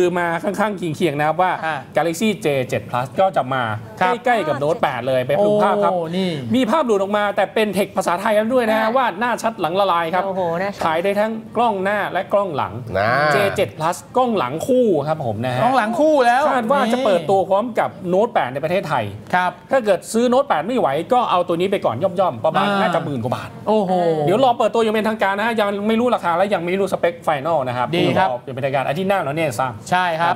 คือมาข้างๆเคียงๆนะครับว่าอ่า Galaxy J 7 Plus ก็จะมาครับใกล้ๆกับ Note 8เลยไปดูภาพครับ โอ้นี่ มีภาพหลุดออกมาแต่เป็นเทคภาษาไทยแล้วด้วยนะฮะอ่าว่าหน้าชัดหลังละลายครับโอ้โหน่าชมขายได้ทั้งกล้องหน้าและกล้องหลัง นะ J 7 Plus กล้องหลังคู่ครับผมนะฮะต้องหลังคู่แล้วคาดว่าจะเปิดตัวพร้อมกับ Note 8ในประเทศไทย ครับ ถ้าเกิดซื้อ Note 8ไม่ไหวก็เอาตัวนี้ไปก่อนย่อมๆ ประมาณอ่า น่าจะหมื่นกว่าบาท โอ้โห เดี๋ยวรอเปิดตัวอย่างเป็นทางการนะฮะยังไม่รู้ราคาและยังไม่รู้สเปค final นะครับดีครับออย่างเป็นทางการอาทิตย์หน้าเราเนี่ยทราบ ใช่ครับ